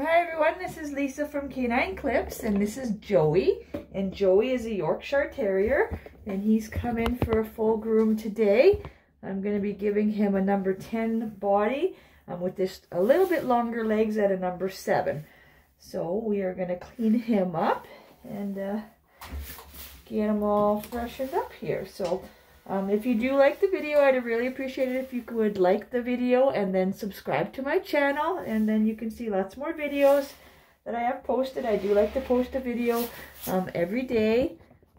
Hi everyone, this is Lisa from K9 Clipz and this is Joey. And Joey is a Yorkshire Terrier and he's come in for a full groom today. I'm going to be giving him a number 10 body um, with this a little bit longer legs at a number 7. So we are going to clean him up and uh, get him all freshened up here. So um, if you do like the video, I'd really appreciate it if you could like the video and then subscribe to my channel. And then you can see lots more videos that I have posted. I do like to post a video um, every day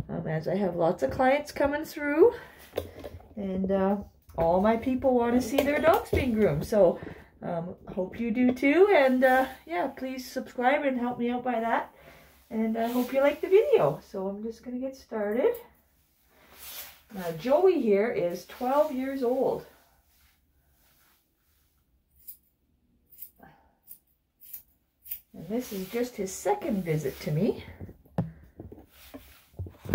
um, as I have lots of clients coming through. And uh, all my people want to see their dogs being groomed. So um, hope you do too. And uh, yeah, please subscribe and help me out by that. And I hope you like the video. So I'm just going to get started. Now Joey here is 12 years old. And this is just his second visit to me.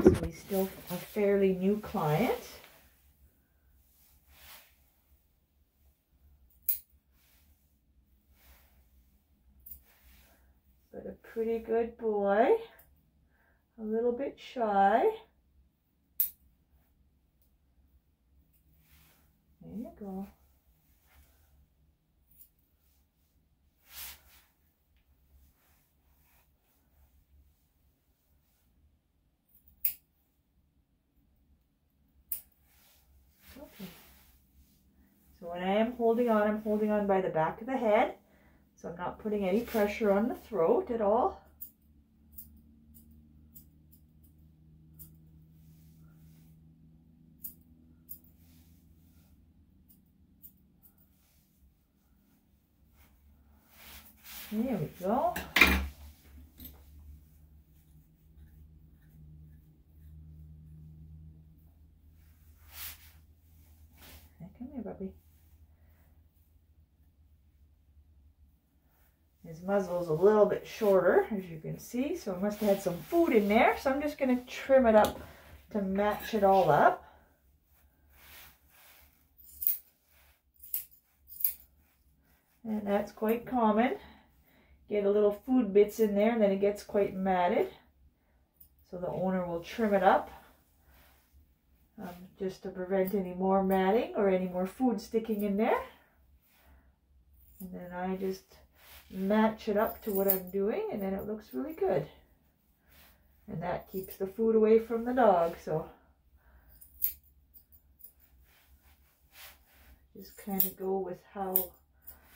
So he's still a fairly new client. But a pretty good boy. A little bit shy. There you go. Okay. So when I am holding on, I'm holding on by the back of the head. So I'm not putting any pressure on the throat at all. There we go. Come here, Bubby. His muzzle is a little bit shorter, as you can see, so I must have had some food in there. So I'm just going to trim it up to match it all up. And that's quite common get a little food bits in there and then it gets quite matted. So the owner will trim it up um, just to prevent any more matting or any more food sticking in there. And then I just match it up to what I'm doing and then it looks really good. And that keeps the food away from the dog. So just kind of go with how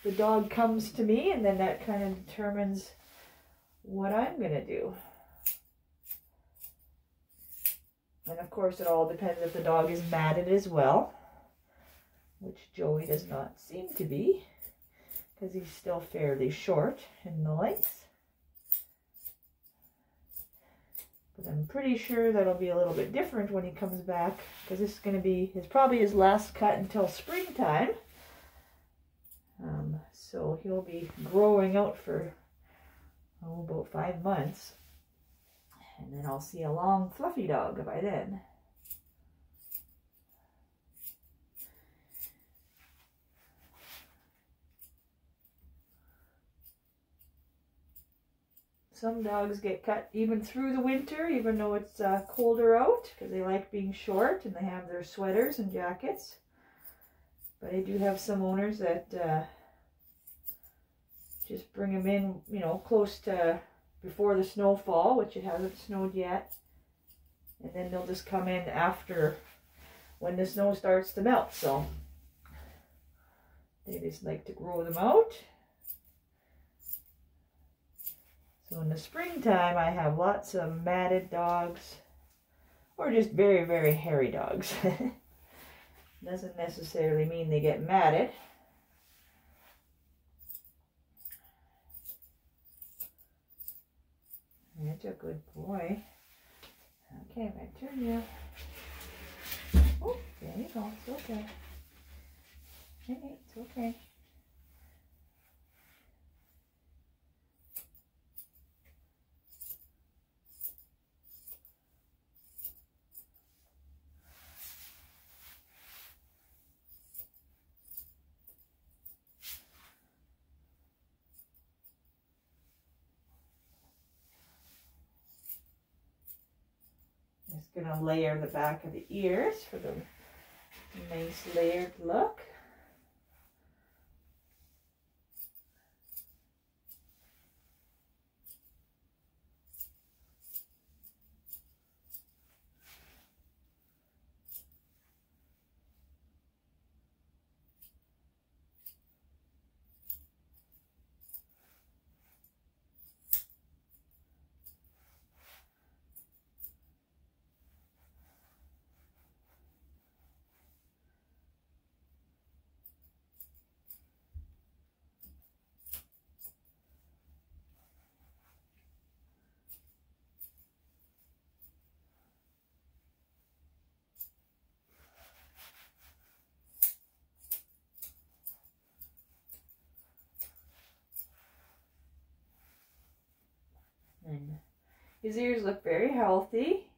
the dog comes to me and then that kind of determines what I'm going to do. And of course it all depends if the dog is matted as well, which Joey does not seem to be because he's still fairly short in the length. But I'm pretty sure that'll be a little bit different when he comes back because this is going to be his probably his last cut until springtime. Um, so he'll be growing out for oh, about five months. And then I'll see a long fluffy dog by then. Some dogs get cut even through the winter, even though it's uh, colder out, because they like being short and they have their sweaters and jackets. But I do have some owners that uh, just bring them in, you know, close to before the snowfall, which it hasn't snowed yet. And then they'll just come in after when the snow starts to melt. So they just like to grow them out. So in the springtime, I have lots of matted dogs or just very, very hairy dogs. Doesn't necessarily mean they get matted. That's a good boy. Okay, my turn you. Oh, there you go. It's okay. Hey, it's okay. Just gonna layer the back of the ears for the nice layered look. His ears look very healthy.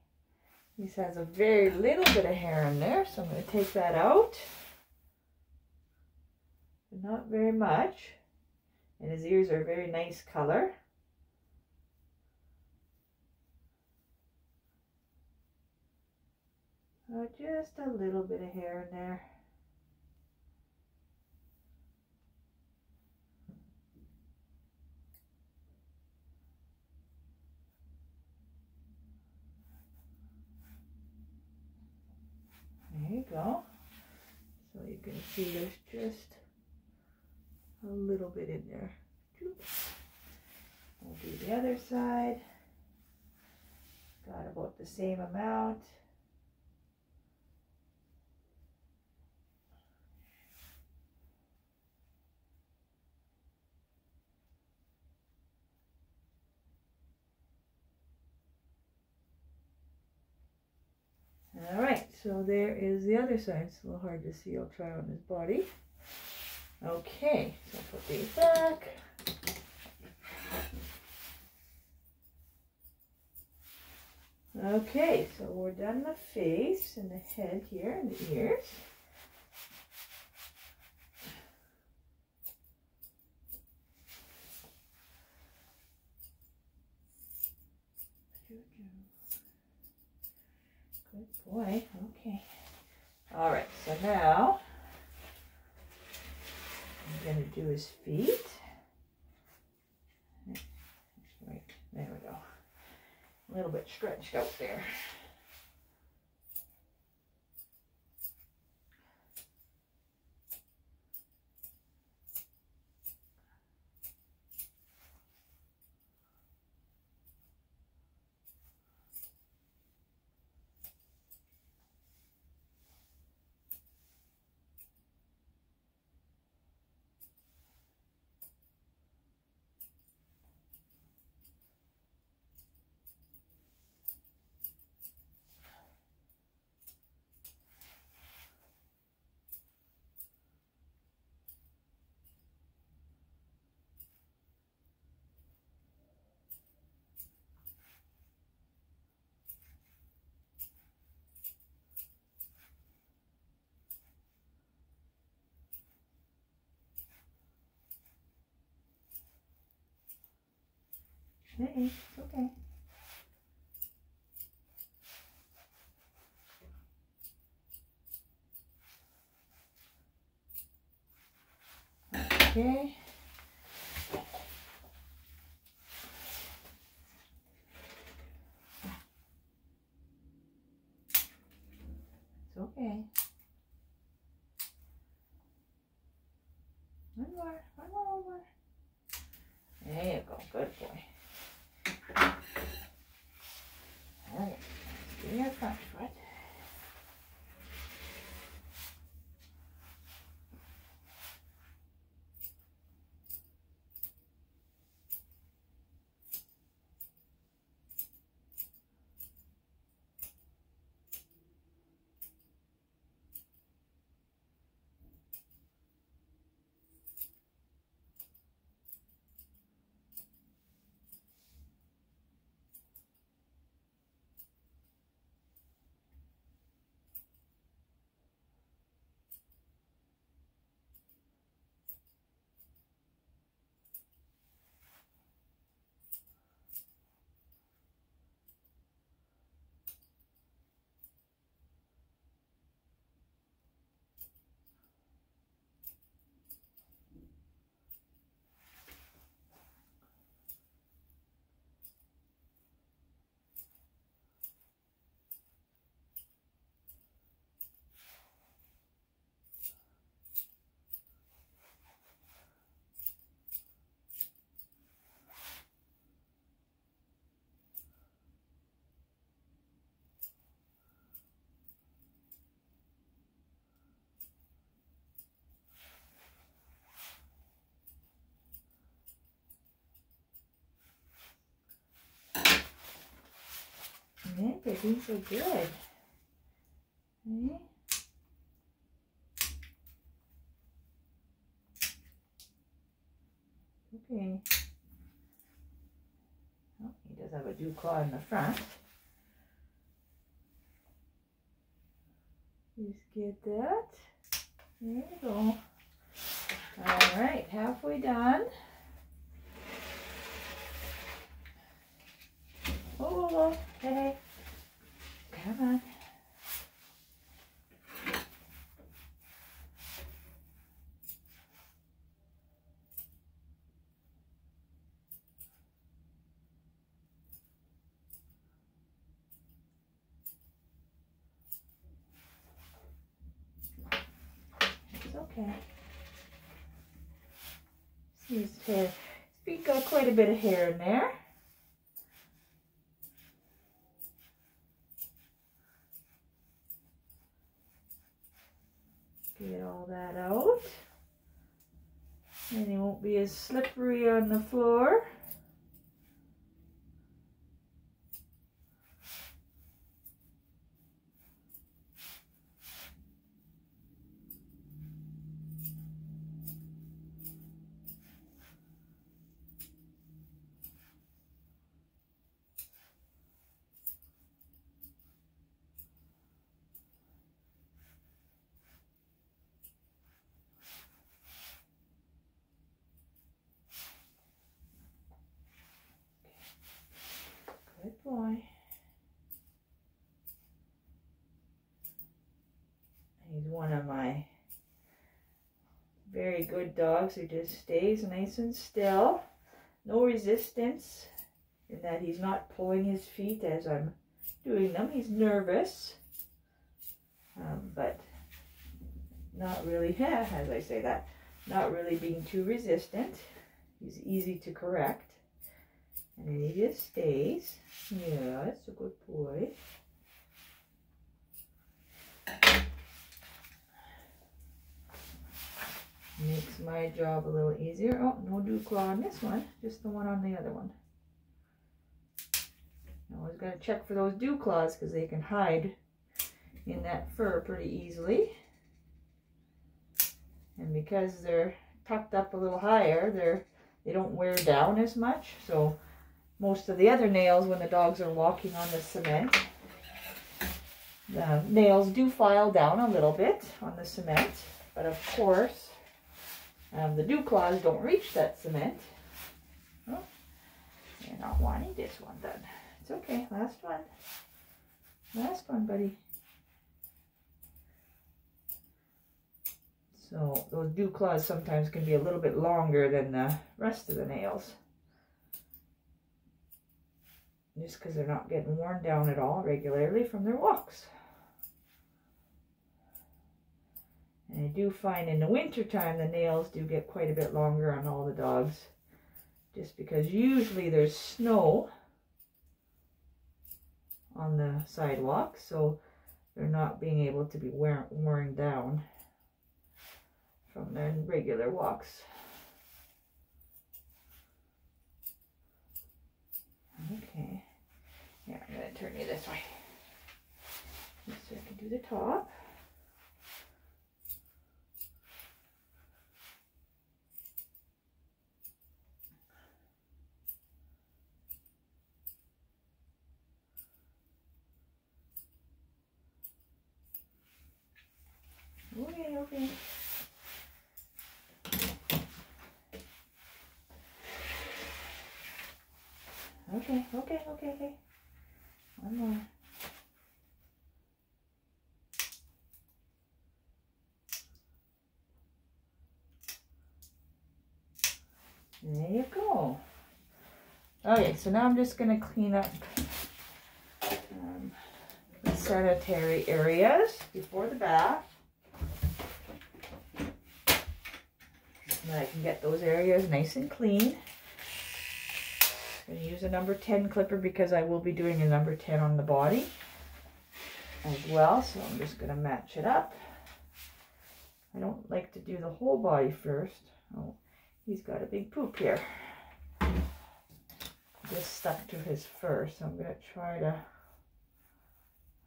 He has a very little bit of hair in there, so I'm going to take that out. But not very much. And his ears are a very nice color. Oh, just a little bit of hair in there. There you go. So you can see there's just a little bit in there. We'll do the other side. Got about the same amount. All right, so there is the other side. It's a little hard to see. I'll try on his body. Okay, so I'll put these back. Okay, so we're done the face and the head here and the ears. Good boy. Okay. All right. So now I'm going to do his feet. Right. There we go. A little bit stretched out there. It's okay. Okay. They're so good. Okay. Okay. Oh, he does have a dew claw in the front. Just get that. There you go. All right, halfway done. Oh, hey. Come on. It's okay. See his hair. His feet got quite a bit of hair in there. Get all that out. And it won't be as slippery on the floor. Good boy. He's one of my very good dogs who just stays nice and still. No resistance in that he's not pulling his feet as I'm doing them. He's nervous, um, but not really, as I say that, not really being too resistant. He's easy to correct. And he just stays. Yeah, that's a good boy. Makes my job a little easier. Oh, no dew claw on this one, just the one on the other one. I was going to check for those dew claws because they can hide in that fur pretty easily. And because they're tucked up a little higher, they're they don't wear down as much. So most of the other nails when the dogs are walking on the cement, the nails do file down a little bit on the cement. But of course, um, the dew claws don't reach that cement. Oh, you're not wanting this one done. It's okay. Last one. Last one, buddy. So those dew claws sometimes can be a little bit longer than the rest of the nails. Just because they're not getting worn down at all regularly from their walks. And I do find in the winter time the nails do get quite a bit longer on all the dogs. Just because usually there's snow on the sidewalk. So they're not being able to be wear worn down from their regular walks. Okay. Yeah, I'm going to turn you this way. So I can do the top. Okay, okay. Okay, okay. One more. There you go. Okay, so now I'm just going to clean up um, the sanitary areas before the bath. So I can get those areas nice and clean. A number 10 clipper because I will be doing a number 10 on the body as well. So I'm just going to match it up. I don't like to do the whole body first. Oh, he's got a big poop here. Just stuck to his fur. So I'm going to try to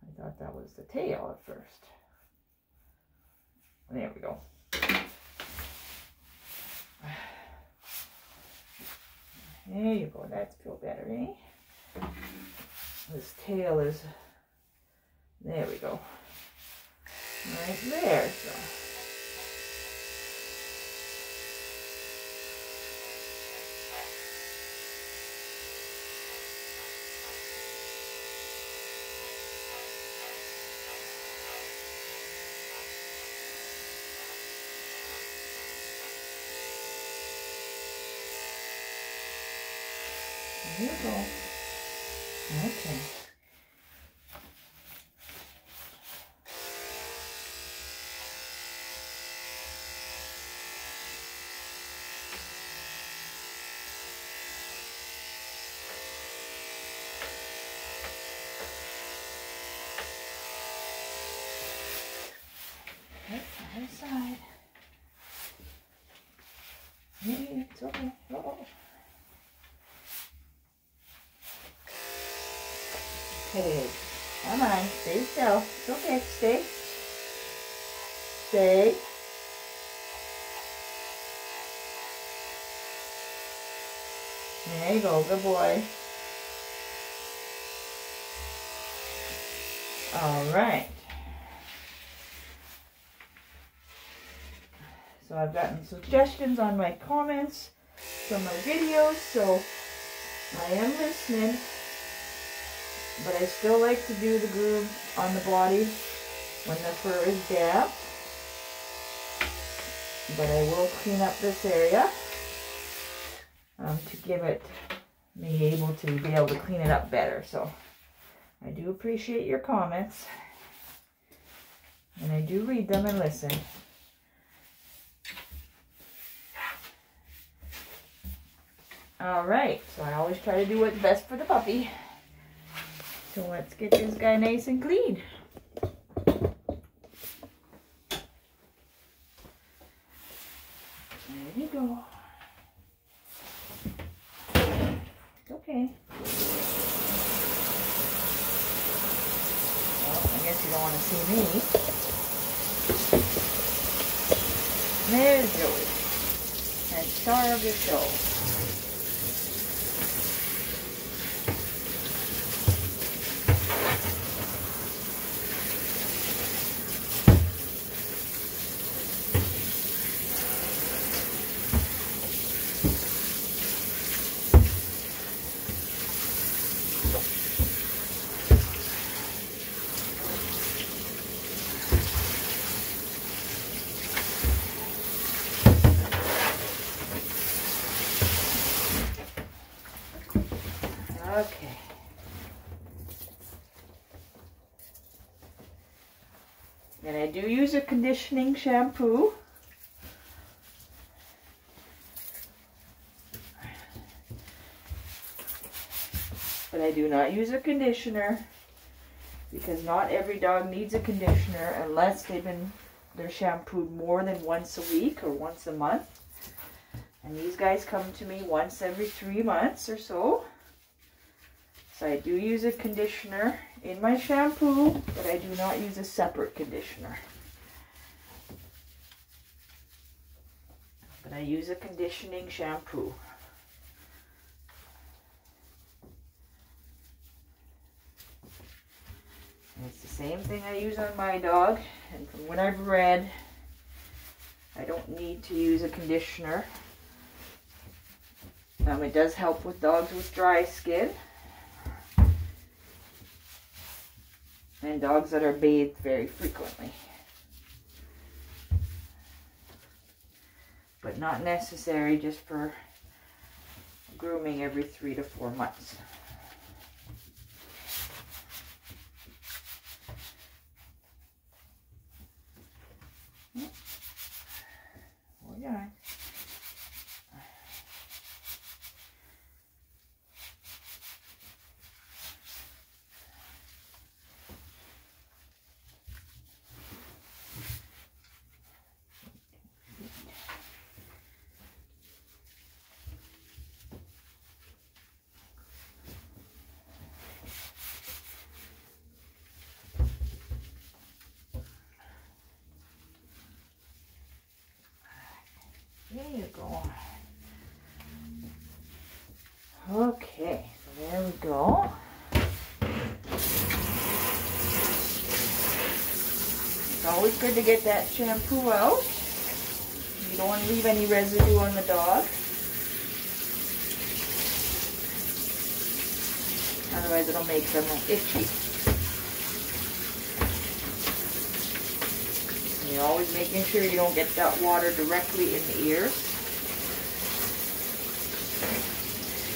I thought that was the tail at first. There we go. There you go. That's feel better, eh? This tail is, there we go. Right there, so. There you go. Okay. Okay, other side. Yeah, it's okay. Uh oh. Okay, come on. It's okay, stay. Stay. There you go, good boy. All right. So I've gotten suggestions on my comments from my videos, so I am listening. But I still like to do the groove on the body when the fur is damp. But I will clean up this area um, to give it me able to be able to clean it up better. So I do appreciate your comments. And I do read them and listen. All right, so I always try to do what's best for the puppy. So let's get this guy nice and clean. There you go. It's okay. Well, I guess you don't want to see me. There's Joey. And star of the show. Okay. And I do use a conditioning shampoo. But I do not use a conditioner because not every dog needs a conditioner unless they've been they're shampooed more than once a week or once a month. And these guys come to me once every three months or so. So I do use a conditioner in my shampoo, but I do not use a separate conditioner. But I use a conditioning shampoo. And it's the same thing I use on my dog. And from what I've read, I don't need to use a conditioner. Um, it does help with dogs with dry skin. and dogs that are bathed very frequently. But not necessary just for grooming every three to four months. Yeah. Okay, always good to get that shampoo out. You don't want to leave any residue on the dog. Otherwise it'll make them itchy. And you're always making sure you don't get that water directly in the ears.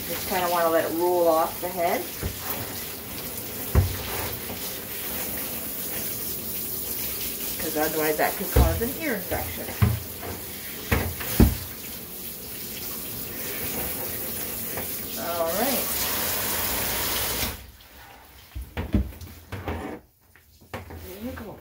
Just kind of want to let it roll off the head. Otherwise that could cause an ear infection. All right. There you go.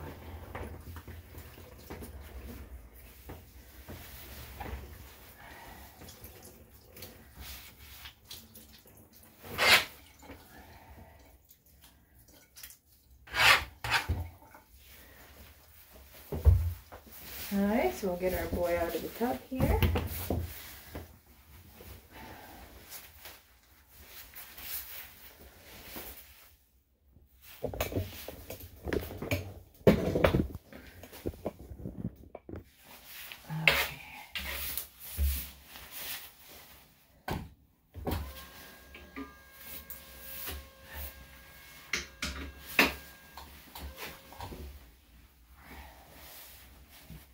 Alright, so we'll get our boy out of the tub here. Okay.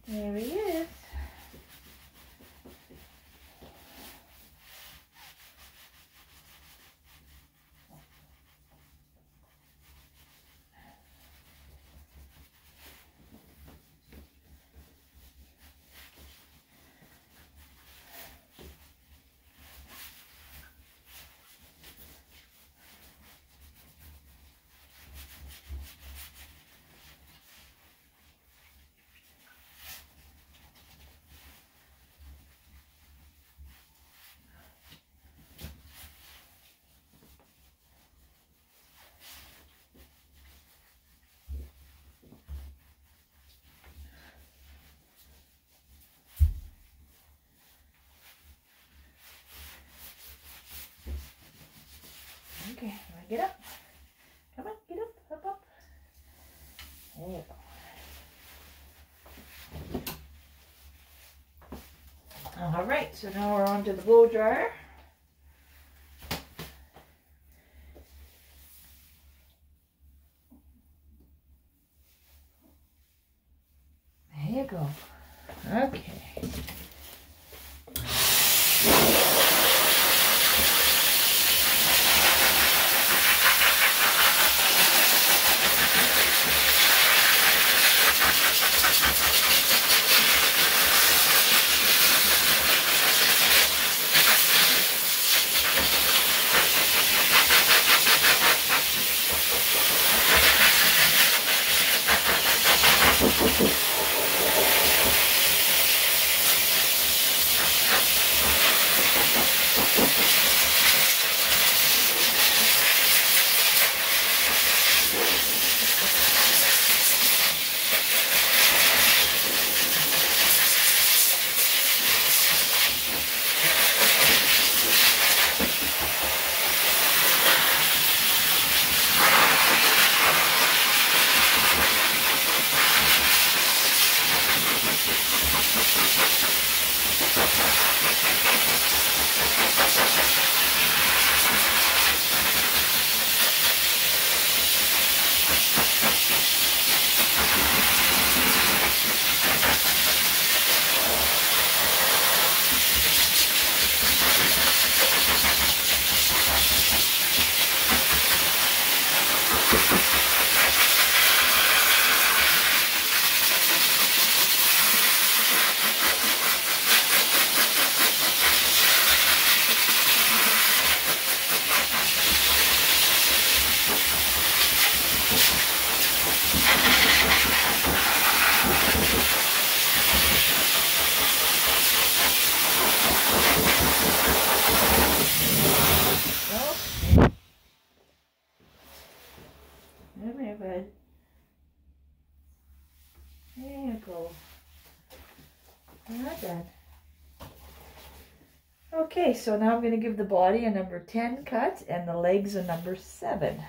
There he is. Okay, wanna get up? Come on, get up, up, up. There you go. All right, so now we're on to the blow dryer. So now I'm going to give the body a number 10 cut and the legs a number 7.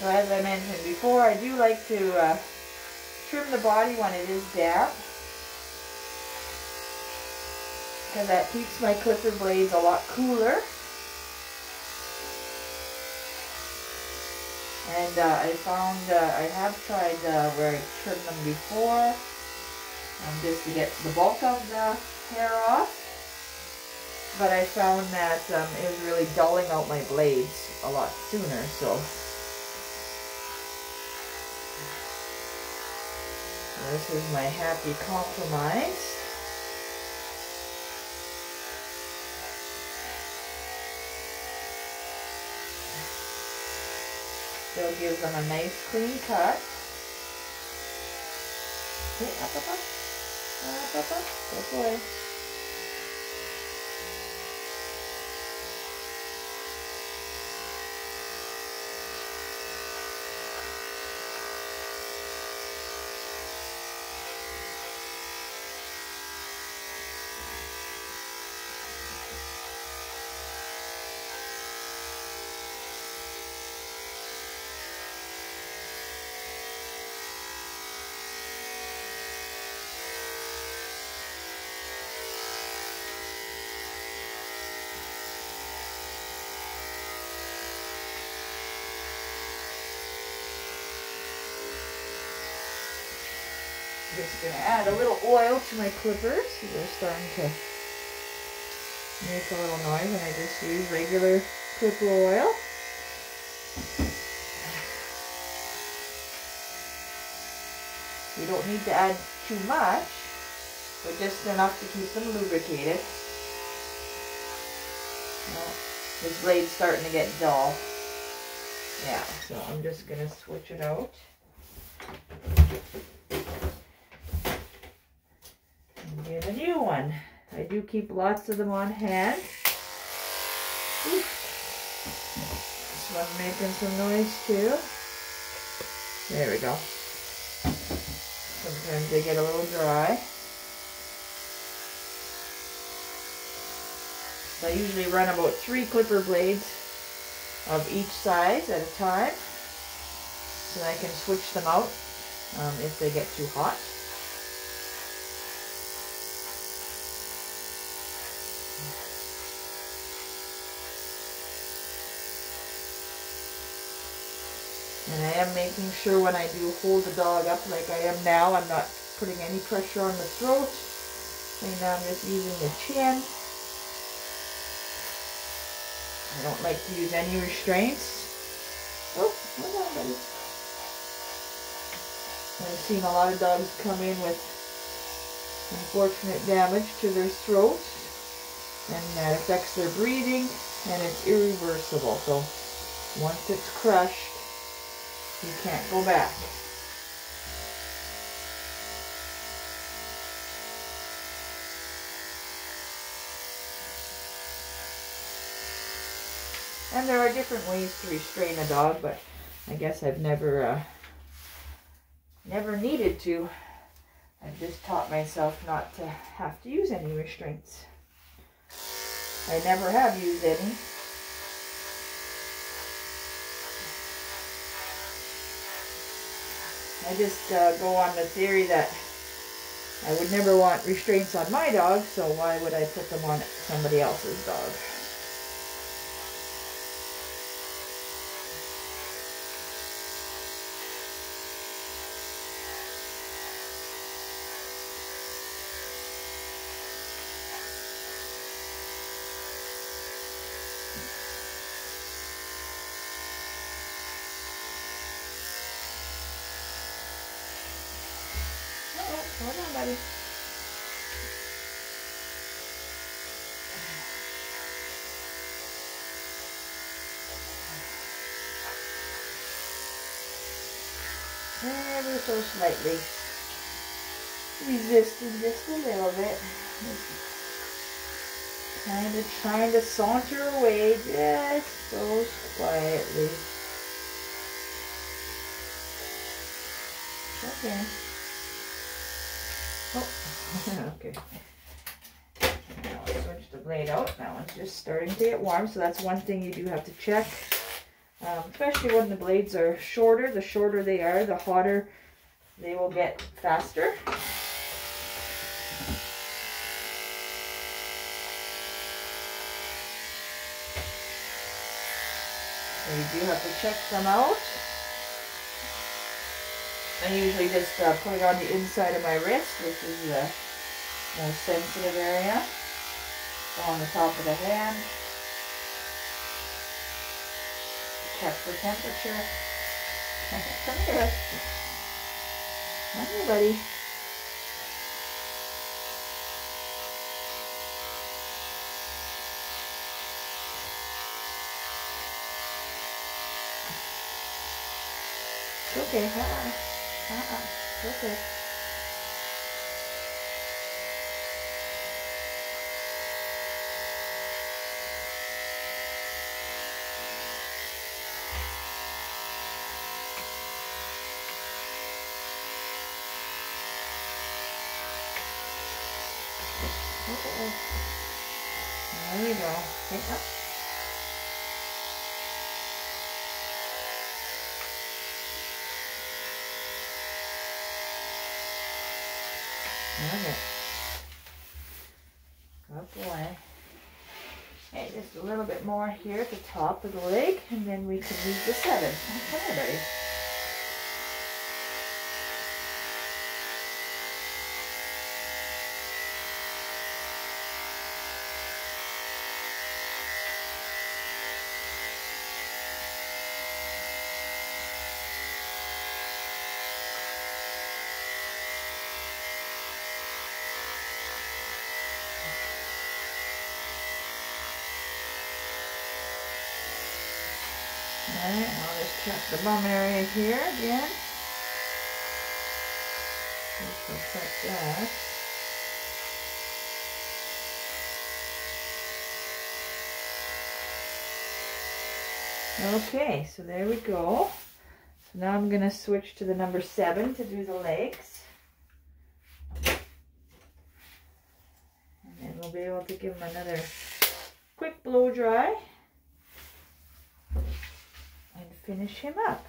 So as I mentioned before, I do like to uh, trim the body when it is damp. Because that keeps my clipper blades a lot cooler. And uh, I found, uh, I have tried uh, where I trimmed them before. Um, just to get the bulk of the hair off. But I found that um, it was really dulling out my blades a lot sooner. So This is my happy compromise. Still gives them a nice clean cut. Okay, up, up, up. Up, up, up. Just to add a little oil to my clippers. They're starting to make a little noise and I just use regular clipper oil. You don't need to add too much, but just enough to keep them lubricated. Well, this blade's starting to get dull. Yeah, so I'm just going to switch it out. A new one. I do keep lots of them on hand. Oof. This one's making some noise too. There we go. Sometimes they get a little dry. I usually run about three clipper blades of each size at a time. So I can switch them out um, if they get too hot. And I am making sure when I do hold the dog up like I am now, I'm not putting any pressure on the throat. And now I'm just using the chin. I don't like to use any restraints. Oh, hold on, buddy. I've seen a lot of dogs come in with unfortunate damage to their throat. And that affects their breathing, and it's irreversible. So once it's crushed, you can't go back. And there are different ways to restrain a dog, but I guess I've never, uh, never needed to. I've just taught myself not to have to use any restraints. I never have used any. I just uh, go on the theory that I would never want restraints on my dog, so why would I put them on somebody else's dog? Hold on, buddy. Ever so slightly. Resisting just a little bit. Kind of trying to saunter away just so quietly. Okay. Oh, okay. Now I'll switch the blade out. That one's just starting to get warm, so that's one thing you do have to check. Um, especially when the blades are shorter. The shorter they are, the hotter they will get faster. So you do have to check them out. I usually just uh, put it on the inside of my wrist, which is the most sensitive area. on the top of the hand. Check for temperature. Come here. Come here, buddy. Okay, huh? Uh-uh. Okay. There we go. Okay, up. Okay. Good boy. Okay, just a little bit more here at the top of the leg, and then we can use the seven. Here, buddy. Alright, The bum area here again. Just that. Okay, so there we go. So now I'm going to switch to the number seven to do the legs. And then we'll be able to give them another quick blow dry finish him up.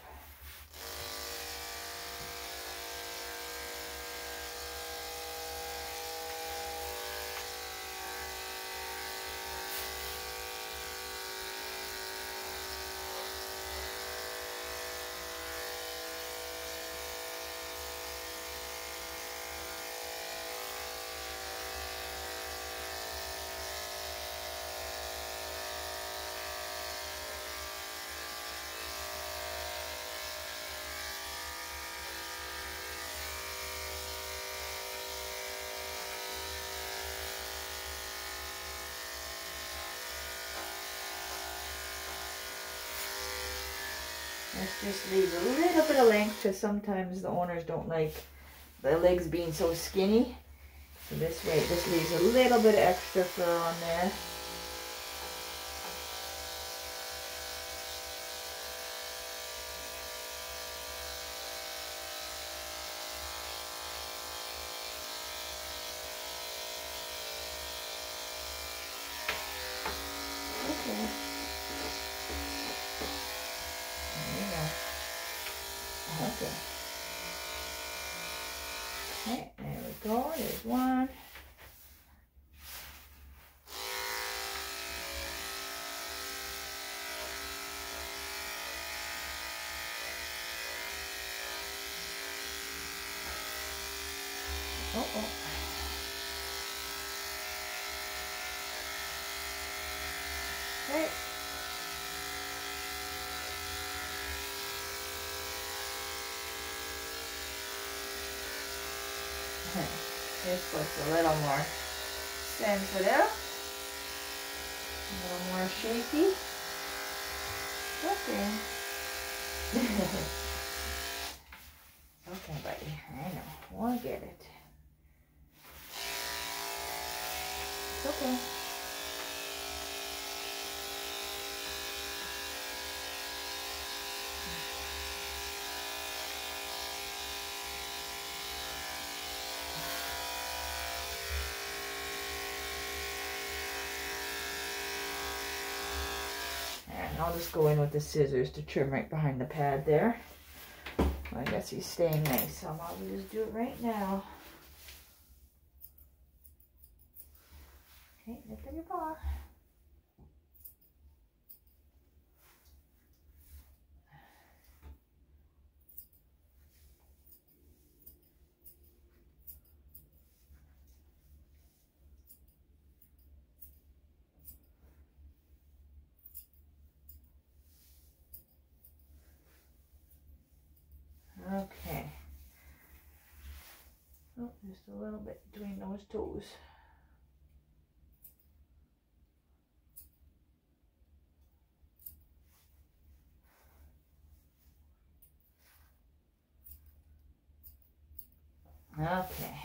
This just leaves a little bit of length because sometimes the owners don't like the legs being so skinny. So this way, this leaves a little bit of extra fur on there. Oh, oh. Hey. This looks a little more sensitive, a little more shaky. Okay. want to get it. Okay. And I'll just go in with the scissors to trim right behind the pad there. I guess he's staying nice, so I'll just do it right now. Okay, nip in your paw. Okay. Oh, just a little bit between those toes. Okay,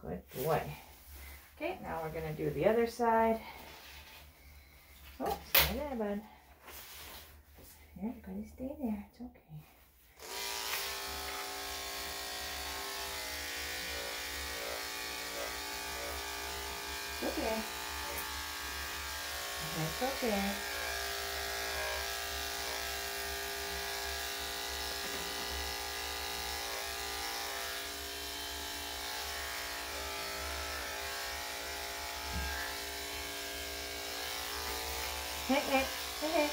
good boy. Okay, now we're gonna do the other side. Oh, stay there, bud. Yeah, gotta stay there. It's okay. Okay. It's okay. Hey, hey.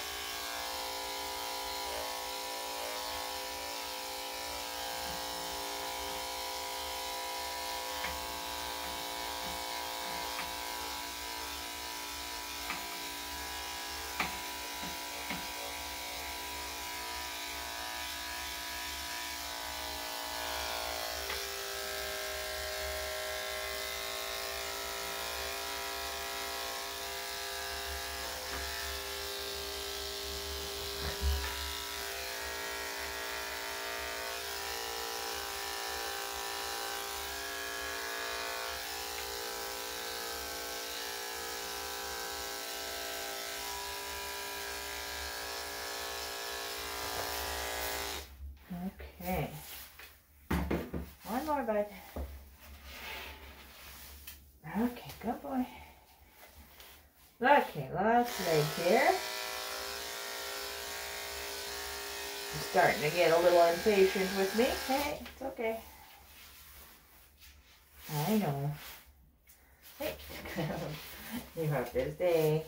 Okay. One more, bud. Okay, good boy. Okay, last leg here. I'm starting to get a little impatient with me. Hey, it's okay. I know. Hey, you have this day.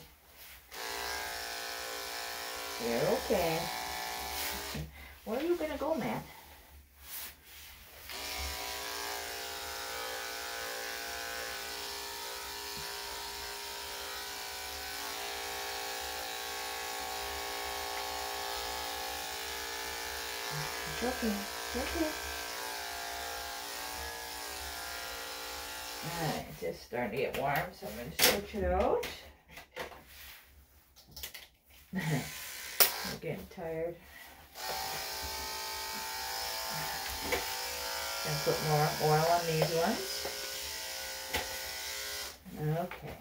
You're okay. Where are you gonna go, man? It's okay. Okay. Alright, just starting to get warm, so I'm gonna stretch it out. I'm getting tired. Gonna put more oil on these ones. Okay.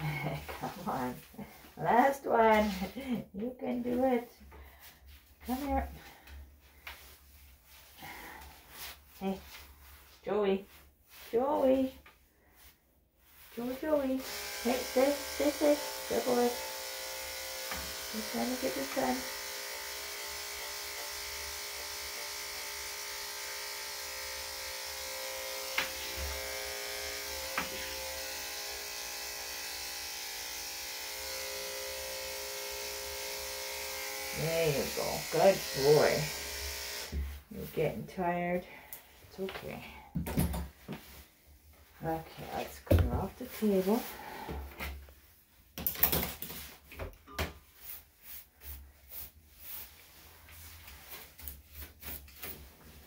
Come on. Last one. You can do it. Come here. Hey, Joey. Joey. Joey, Joey. Hey, stay, stay, stay. Good boy. Just trying to get this done. There you go. Good boy. You're getting tired. It's okay. Okay, let's clear off the table.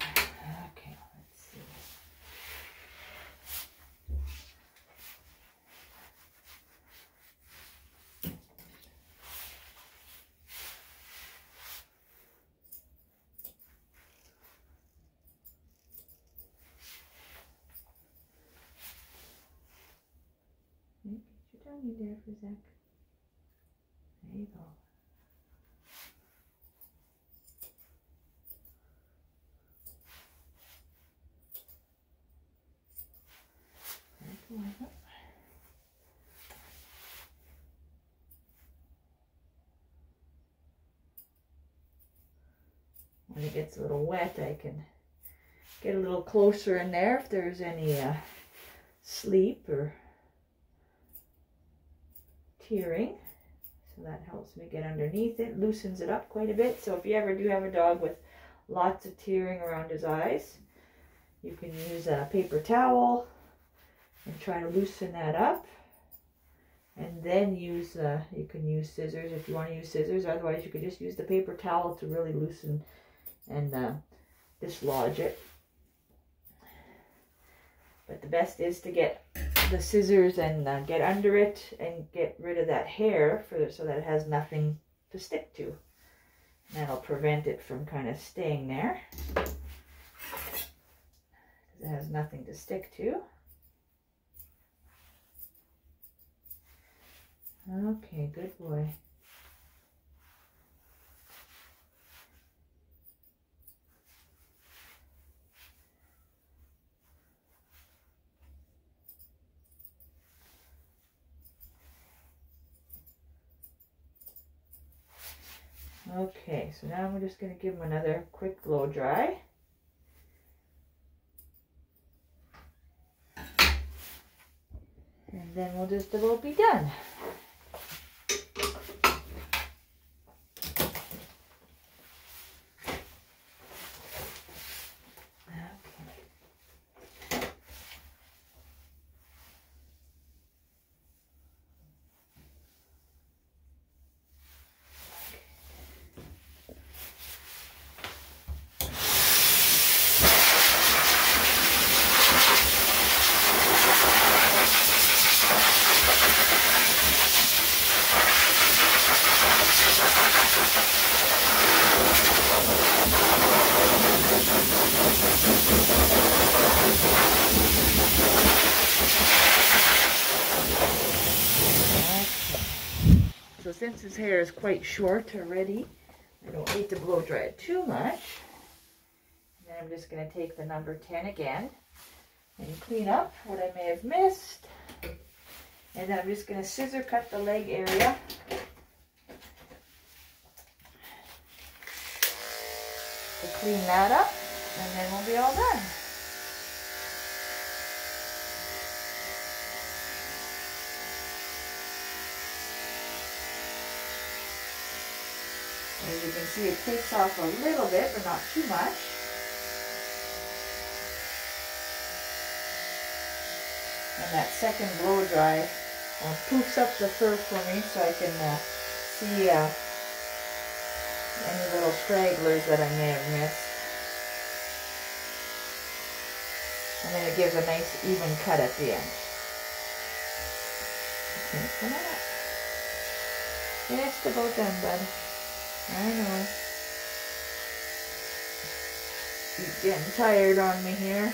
Okay, let's see. on you there for a sec. There you go. When it gets a little wet, I can get a little closer in there if there's any uh, sleep or tearing. So that helps me get underneath it, loosens it up quite a bit. So if you ever do have a dog with lots of tearing around his eyes, you can use a paper towel and try to loosen that up. And then use, uh, you can use scissors if you want to use scissors. Otherwise, you could just use the paper towel to really loosen and uh, dislodge it. But the best is to get the scissors and uh, get under it and get rid of that hair for so that it has nothing to stick to. That'll prevent it from kind of staying there. It has nothing to stick to. Okay, good boy. Okay, so now I'm just going to give them another quick blow dry. And then we'll just about be done. Hair is quite short already, I don't need to blow dry it too much. And then I'm just going to take the number 10 again and clean up what I may have missed. And then I'm just going to scissor cut the leg area. To clean that up, and then we'll be all done. As you can see, it takes off a little bit, but not too much. And that second blow dry uh, poofs up the fur for me so I can uh, see uh, any little stragglers that I may have missed. And then it gives a nice even cut at the end. Okay, come on up. Just about done, bud. I know. He's getting tired on me here.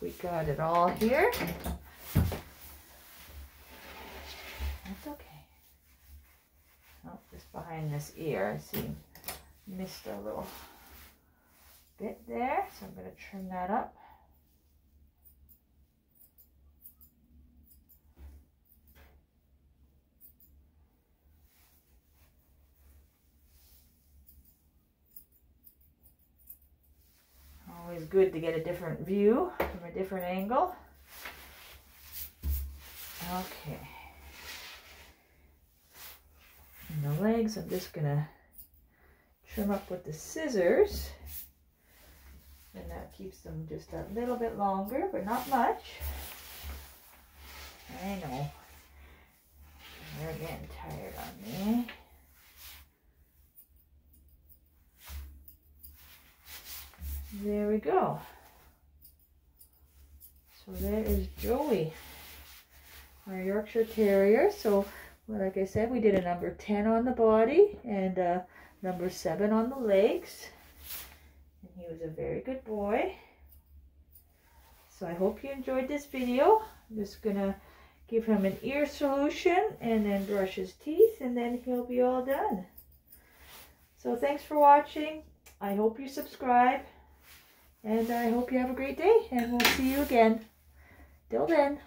We got it all here. That's okay. Oh, just behind this ear, I see missed a little bit there, so I'm going to trim that up. Always good to get a different view from a different angle. Okay. And the legs, I'm just gonna trim up with the scissors. And that keeps them just a little bit longer, but not much. I know. They're getting tired on me. There we go. So there is Joey, our Yorkshire Terrier. So like I said, we did a number 10 on the body and a number 7 on the legs. And he was a very good boy. So I hope you enjoyed this video. I'm just going to give him an ear solution and then brush his teeth and then he'll be all done. So thanks for watching. I hope you subscribe and I hope you have a great day and we'll see you again. Till then.